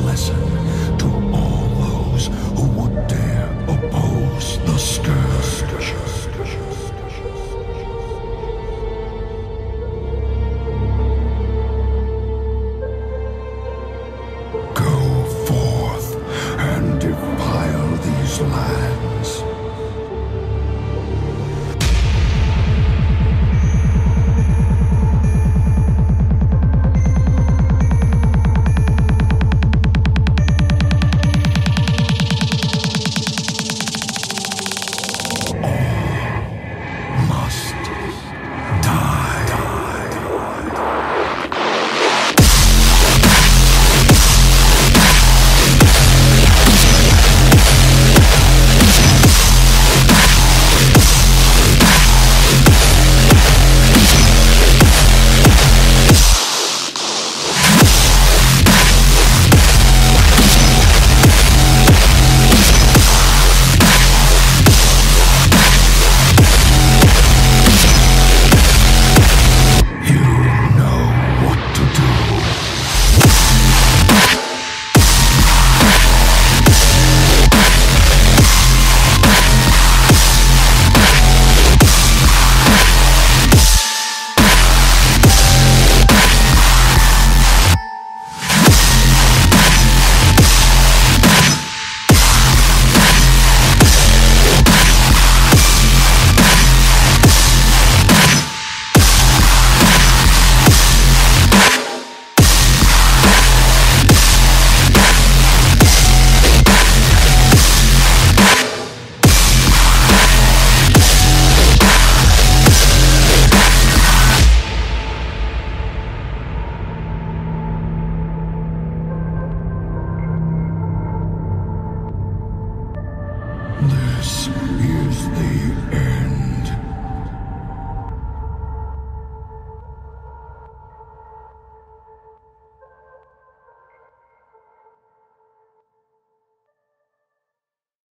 lesson to all those who would dare oppose the scourge. Go forth and defile these lands.